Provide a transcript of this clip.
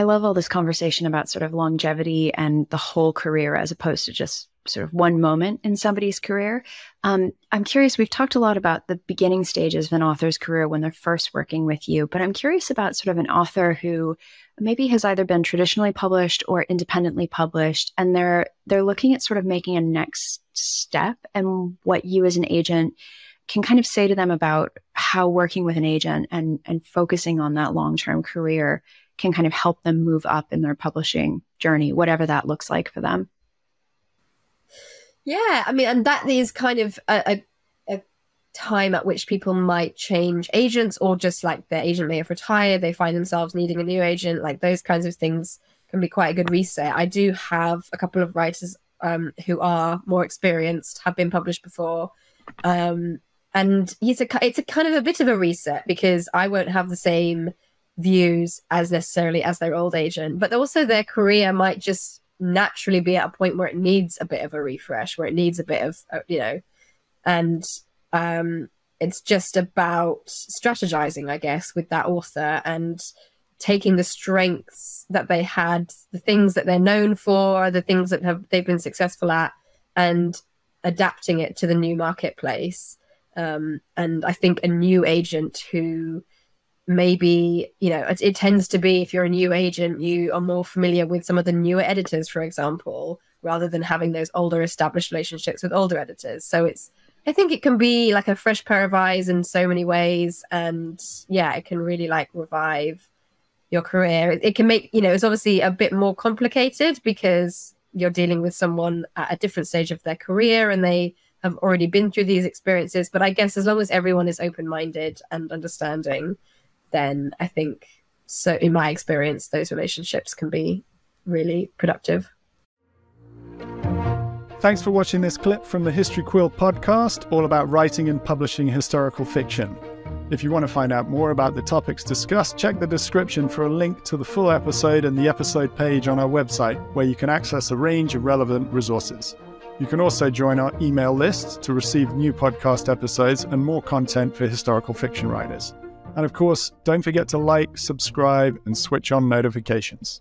I love all this conversation about sort of longevity and the whole career as opposed to just sort of one moment in somebody's career. Um, I'm curious, we've talked a lot about the beginning stages of an author's career when they're first working with you, but I'm curious about sort of an author who maybe has either been traditionally published or independently published and they're they're looking at sort of making a next step and what you as an agent can kind of say to them about how working with an agent and and focusing on that long-term career can kind of help them move up in their publishing journey whatever that looks like for them yeah, I mean, and that is kind of a, a, time at which people might change agents, or just like their agent may have retired, they find themselves needing a new agent. Like those kinds of things can be quite a good reset. I do have a couple of writers um, who are more experienced, have been published before. Um, and it's a it's a kind of a bit of a reset because I won't have the same views as necessarily as their old agent, but also their career might just naturally be at a point where it needs a bit of a refresh, where it needs a bit of, uh, you know, and um, it's just about strategizing, I guess, with that author and taking the strengths that they had, the things that they're known for, the things that have they've been successful at, and adapting it to the new marketplace. Um, and I think a new agent who maybe you know it, it, tends to be if you're a new agent you are more familiar with some of the newer editors for example rather than having those older established relationships with older editors. So it's i think it can be like a fresh pair of eyes in so many ways and yeah it can really like revive your career. It, it can make you know it's obviously a bit more complicated because you're dealing with someone at a different stage of their career and they have already been through these experiences. But i guess as long as everyone is open-minded and understanding then I think so in my experience those relationships can be really productive. Thanks for watching this clip from the History Quill podcast, all about writing and publishing historical fiction. If you want to find out more about the topics discussed, check the description for a link to the full episode and the episode page on our website, where you can access a range of relevant resources. You can also join our email list to receive new podcast episodes and more content for historical fiction writers. And of course, don't forget to like, subscribe, and switch on notifications.